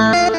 Música